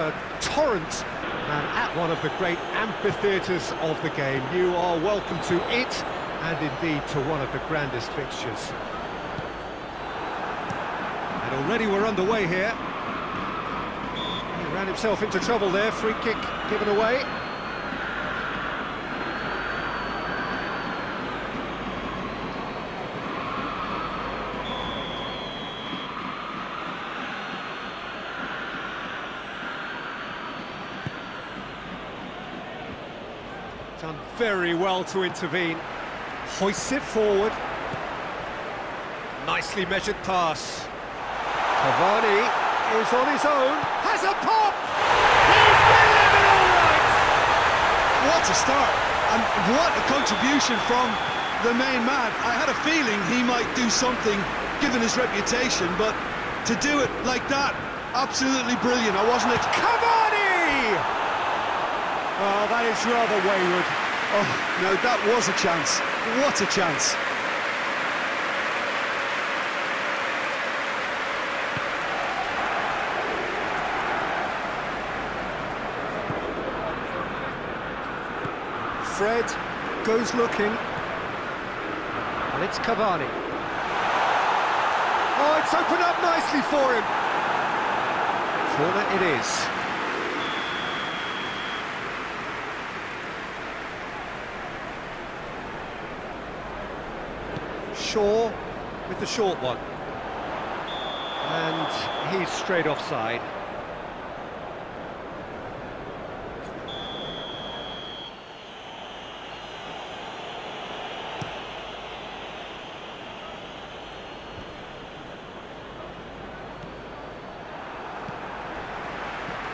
A torrent and at one of the great amphitheatres of the game. You are welcome to it and indeed to one of the grandest fixtures. And already we're underway here. He ran himself into trouble there, free kick given away. Done very well to intervene. Hoists it forward. Nicely measured pass. Cavani is on his own. Has a pop! He's delivered all right! What a start, and what a contribution from the main man. I had a feeling he might do something, given his reputation, but to do it like that, absolutely brilliant. I wasn't it? Cavani! Oh, that is rather wayward. Oh, no, that was a chance. What a chance. Fred goes looking. And it's Cavani. Oh, it's opened up nicely for him. Corner it is. Shaw with the short one. And he's straight offside.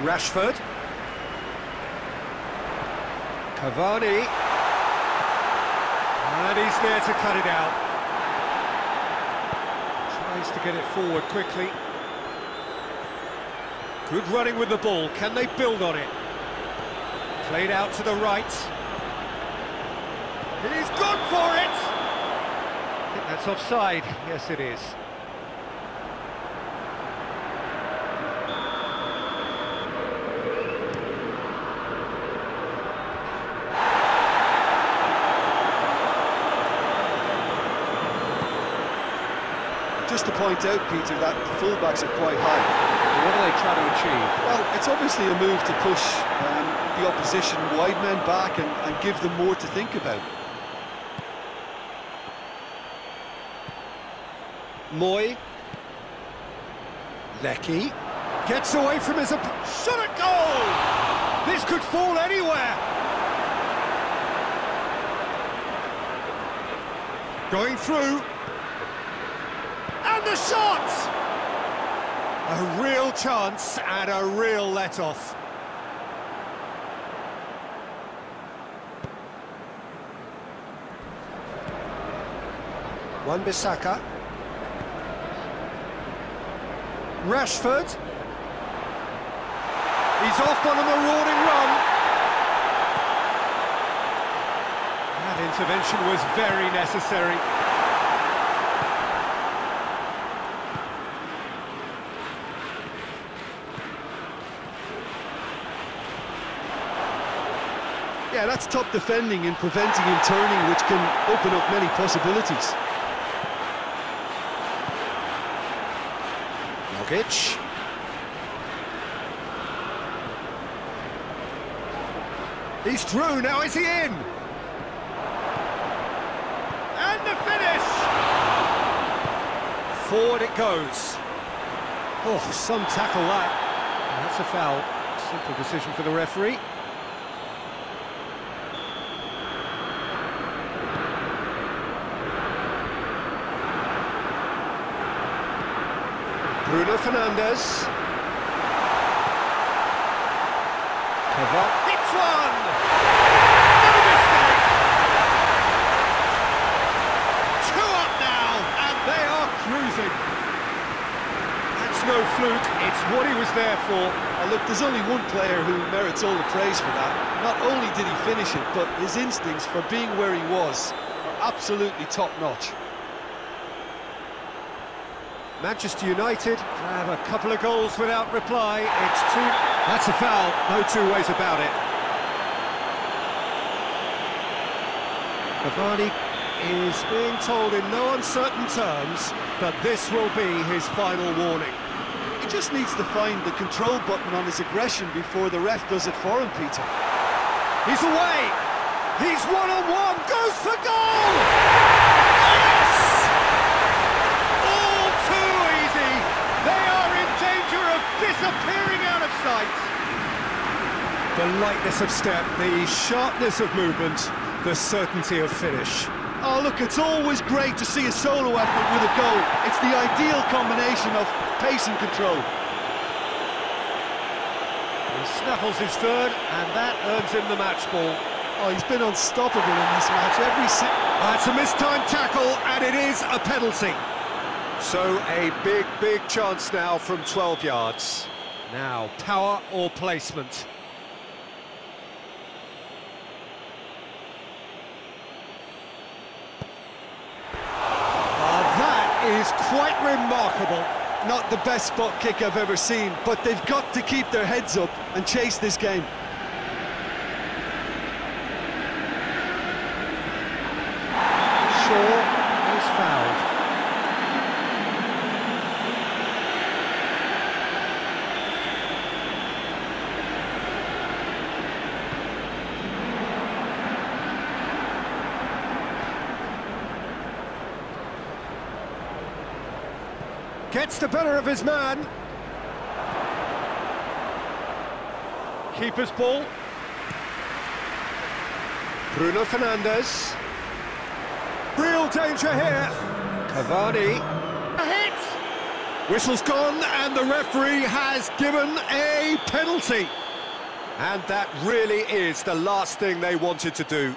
Rashford. Cavani. And he's there to cut it out. To get it forward quickly. Good running with the ball. Can they build on it? Played out to the right. He's gone for it! I think that's offside. Yes, it is. Just to point out, Peter, that the fullbacks are quite high. What are they trying to achieve? Well, it's obviously a move to push um, the opposition wide men back and, and give them more to think about. Mooy. Leckie. Gets away from his... Shot at goal! This could fall anywhere! Going through. And the shot! A real chance and a real let-off. Wan-Bissaka. Rashford. He's off on a marauding run. That intervention was very necessary. Yeah, that's top defending and preventing him turning, which can open up many possibilities. Rogic. He's through, now is he in? And the finish! Forward it goes. Oh, some tackle that. That's a foul. Simple decision for the referee. Bruno Fernandes. Cover. Hits one! No mistake! Two up now, and they are cruising. That's no fluke, it's what he was there for. Uh, look, there's only one player who merits all the praise for that. Not only did he finish it, but his instincts for being where he was are absolutely top-notch. Manchester United have a couple of goals without reply. It's 2 That's a foul, no two ways about it. Cavani is being told in no uncertain terms that this will be his final warning. He just needs to find the control button on his aggression before the ref does it for him, Peter. He's away! He's one-on-one, goes for goal! Yes! All too easy! They are in danger of disappearing out of sight! The lightness of step, the sharpness of movement, the certainty of finish. Oh, look, it's always great to see a solo effort with a goal. It's the ideal combination of pace and control. He snaffles his third, and that earns him the match ball. Oh, he's been unstoppable in this match. Every si That's a mistimed tackle, and it is a penalty. So a big, big chance now from 12 yards. Now, power or placement? Ah, that is quite remarkable. not the best spot kick I've ever seen, but they've got to keep their heads up and chase this game. Shaw is fouled. Gets the better of his man. Keeper's ball. Bruno Fernandes. Real danger here. Cavani. A hit! Whistle's gone and the referee has given a penalty. And that really is the last thing they wanted to do.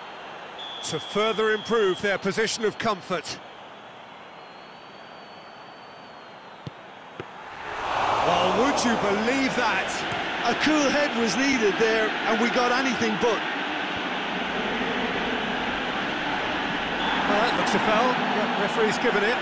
To further improve their position of comfort. Oh, would you believe that? A cool head was needed there, and we got anything but. Well, that looks a foul. Yep, referee's given it.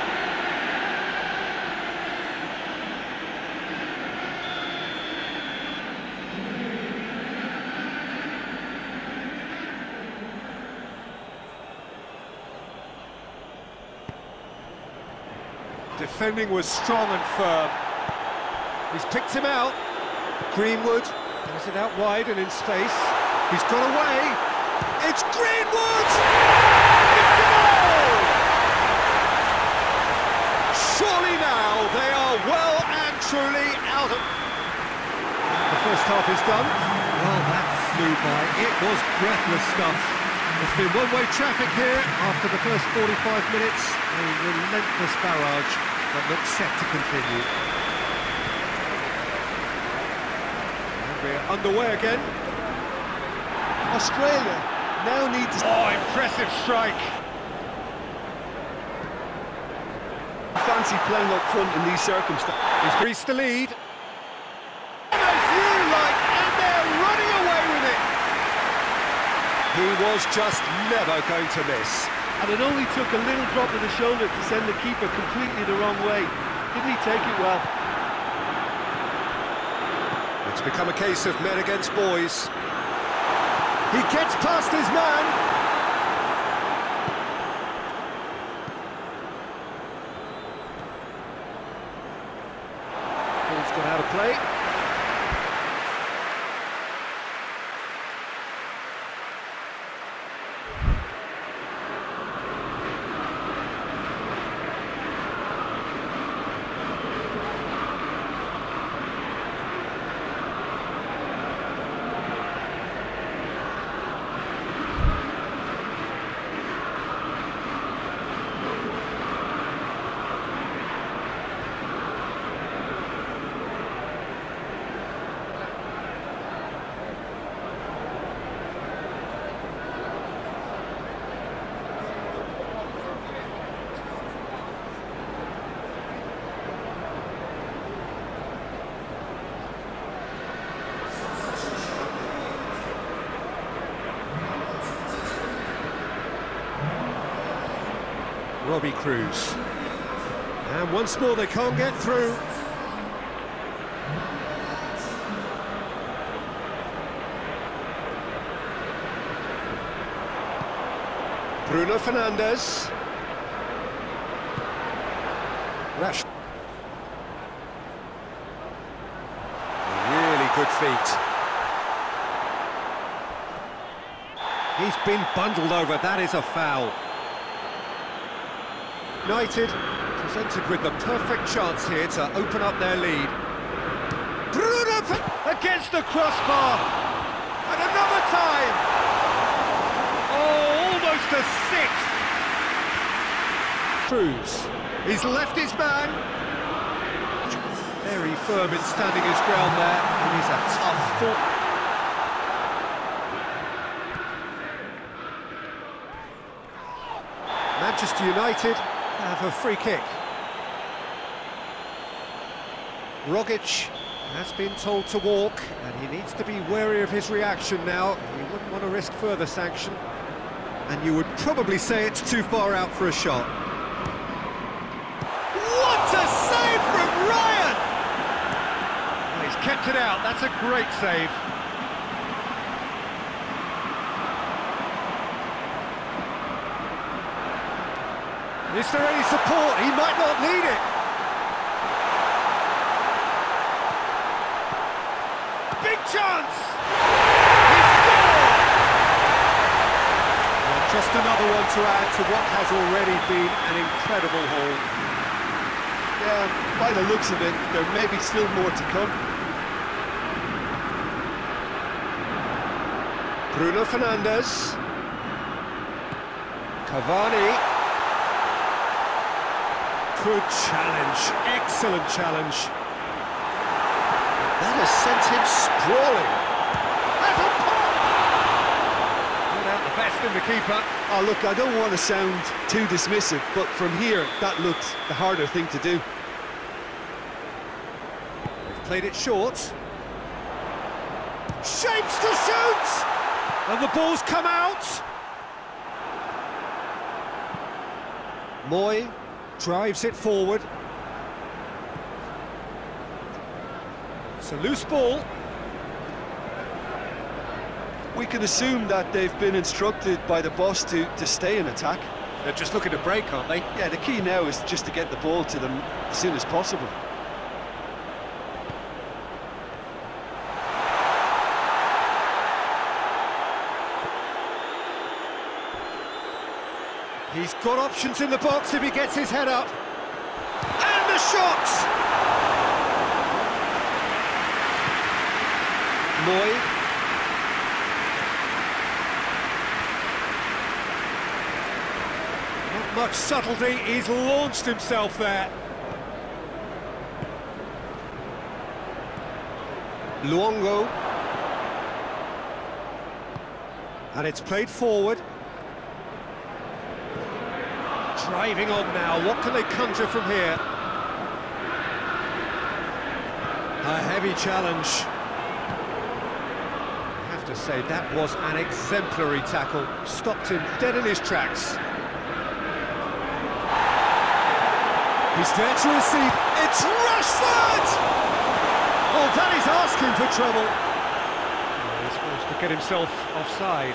Defending was strong and firm. He's picked him out. Greenwood does it out wide and in space. He's got away. It's Greenwood! It's a goal! Surely now they are well and truly out of... The first half is done. Well, that flew by. It was breathless stuff. It's been one-way traffic here after the first 45 minutes. A relentless barrage that looks set to continue. Underway again. Australia now needs... Oh, impressive strike. fancy playing up front in these circumstances. He's increased the lead. As you like, and they're running away with it. He was just never going to miss. And it only took a little drop of the shoulder to send the keeper completely the wrong way. Didn't he take it well? It's become a case of men against boys. He gets past his man. Ball's got out of play. Robbie Kruse. And once more they can't get through. Bruno Fernandes. Rash. Really good feet. He's been bundled over, that is a foul. United presented with the perfect chance here to open up their lead. Bruno against the crossbar. And another time. Oh, almost a sixth. Kruse. He's left his man. Very firm in standing his ground there. And he's a tough foot. Manchester United have a free kick. Rogic has been told to walk, and he needs to be wary of his reaction now. He wouldn't want to risk further sanction. And you would probably say it's too far out for a shot. What a save from Ryan! he's kept it out, that's a great save. Is there any support? He might not need it. Big chance! He scored! Well, just another one to add to what has already been an incredible haul. Yeah, by the looks of it, there may be still more to come. Bruno Fernandes. Cavani. Good challenge, excellent challenge. That has sent him sprawling. That's a pop! Not out the best in the keeper. Oh, look, I don't want to sound too dismissive, but from here, that looks the harder thing to do. They've played it short. Shapes to shoot! And the ball's come out. Mooy drives it forward. It's a loose ball. We can assume that they've been instructed by the boss to, to stay in attack. They're just looking to break, aren't they? Yeah, the key now is just to get the ball to them as soon as possible. Got options in the box if he gets his head up. And the shot! Mooy. Not much subtlety, he's launched himself there. Luongo. And it's played forward. Driving on now, what can they conjure from here? A heavy challenge. I have to say, that was an exemplary tackle. Stopped him dead in his tracks. He's there to receive. It's Rashford! Oh, that is asking for trouble. He's managed to get himself offside.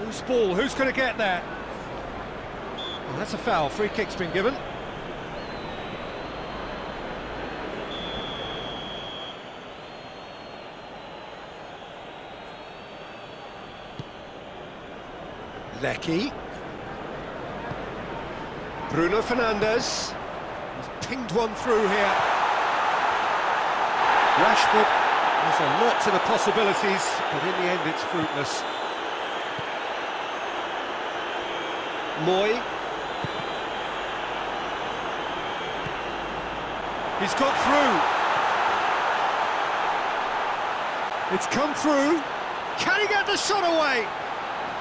Loose ball, who's going to get? Oh, that's a foul, free kick's been given. Leckie. Bruno Fernandes. He's pinged one through here. Rashford. There's a lot to the possibilities, but in the end it's fruitless. Mooy. He's got through. It's come through. Can he get the shot away?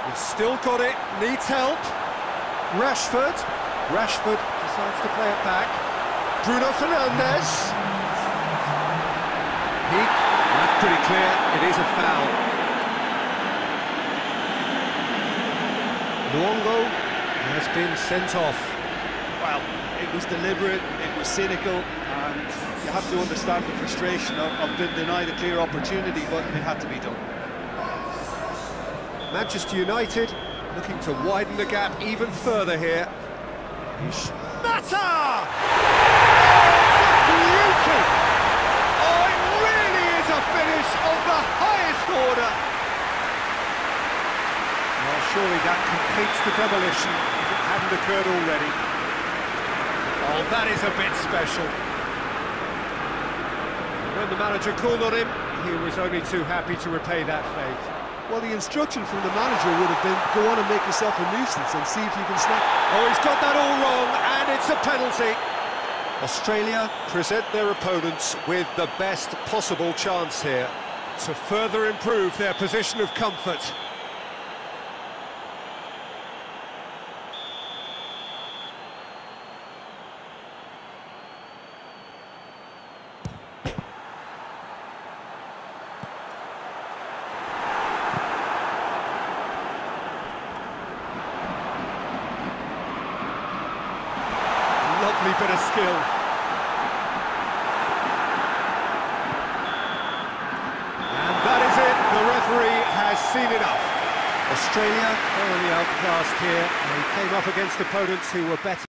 He's still got it, needs help. Rashford. Rashford decides to play it back. Bruno Fernandes. He, that's pretty clear, it is a foul. Luongo has been sent off. Well, it was deliberate, it was cynical, and you have to understand the frustration of, of being denied a clear opportunity, but it had to be done. Manchester United looking to widen the gap even further here. Mata! Oh! Oh, it really is a finish of the highest order. Well, surely that completes the demolition if occurred already. Oh, that is a bit special. When the manager called on him, he was only too happy to repay that faith. Well, the instruction from the manager would have been, go on and make yourself a nuisance and see if you can snap. Oh, he's got that all wrong, and it's a penalty. Australia present their opponents with the best possible chance here to further improve their position of comfort. Bit of skill. And that is it. The referee has seen enough. Australia thoroughly outclassed here. They came up against opponents who were better.